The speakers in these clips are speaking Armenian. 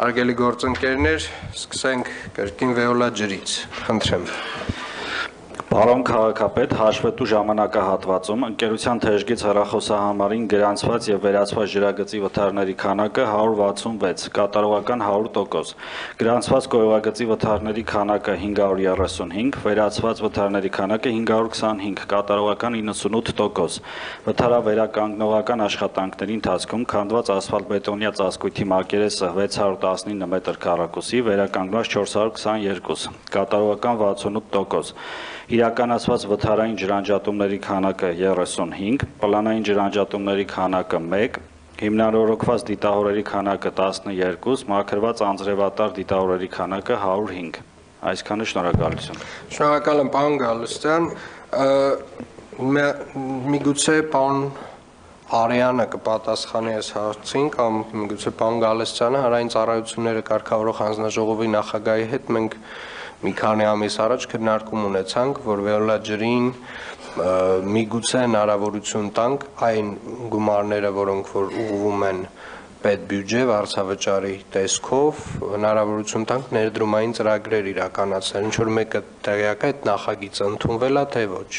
Արգելի գործընկերներ, սկսենք կրկին վեոլա ջրից։ Խնդրեմ։ Պարոն քաղաքապետ, հաշվետու ժամանակահատվածում ընկերության թեժգից հեռախոսահամարին գրանցված եւ վերացված ջրագծի վթարների քանակը 166, կատարողական 100%։ Գրանցված գովագծի վթարների քանակը 535, վերացված վթարների քանակը 525, կատարողական 98%։ Վթարավերականգնողական աշխատանքների ընթացքում քանդված ասֆալտբետոնյա ծածկույթի մակերեսը 619 մետր քառակուսի, վերականգնված 422, կատարողական 68%։ Իրականացված վթարային ջրանջատումների քանակը 35, պլանային ջրանջատումների քանակը 1, հիմնարարոգված դիտահորերի քանակը 12, մաքրված անձրևատար դիտահորերի քանակը 105։ Այսքանը շնորհակալություն։ Շնորհակալ եմ, պարոն Գալստյան։ Միգուցե պարոն Արեանը կպատասխանի այս հարցին կամ միգուցե պարոն Գալստյանը հարային ծառայությունները կարգավորող հանձնաժողովի նախագահի հետ մենք մի քանի ամիս առաջ քննարկում ունեցանք, որ Վեոլա ջրին միգուցե հնարավորություն տանք այն գումարները, որոնք որ ուղղվում են պետ բյուջե վարձավճարի տեսքով հնարավորություն տանք ներդրումային ծրագրեր իրականացնել։ Ինչ որ մեկը տեղյակ է այդ նախագիծը ընդունվել է թե ոչ։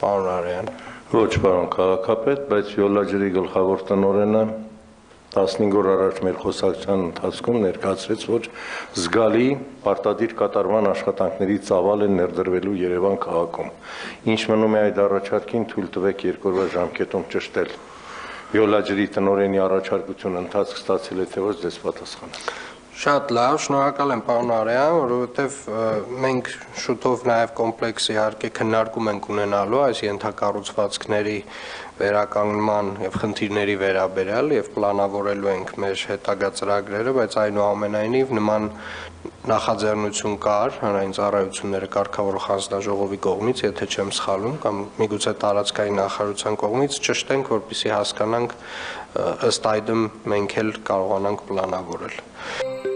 Պարոն Արյան։ Ոչ, պարոն քաղաքապետ, բայց Վիոլա ջրի գլխավոր տնօրենը 15 օր առաջ մեր խոսակցության ընթացքում ներկայացրեց, որ զգալի պարտադիր կատարման աշխատանքների ծավալ են ներդրվելու Երևան քաղաքում։ Ինչ մնում է այդ առաջարկին, թույլ տվեք երկրորդ ժամկետում ճշտել։ Վիոլաջրի տնորենի առաջարկությունը ընթացք ստացել է թե ոչ դες պատասխանեք։ Շատ լավ, շնորհակալ եմ պարոն Արյան, որովհետև մենք շուտով նաև կոմպլեքս իհարկե քննարկում ենք ունենալու այս ենթակառուցվածքների վերականգնման եւ խնդիրների վերաբերյալ եւ պլանավորելու ենք մեր հետագա ծրագրերը, բայց այնուամենայնիվ նման նախաձեռնություն կար հանրային ծառայությունները կարգավորող հանձնաժողովի կողմից, եթե չեմ սխալվում, կամ միգուցե տարածքային նախարարության կողմից ճշտենք, որպեսզի հասկանանք ըստ այդմ մենք էլ կարողանանք պլանավորել։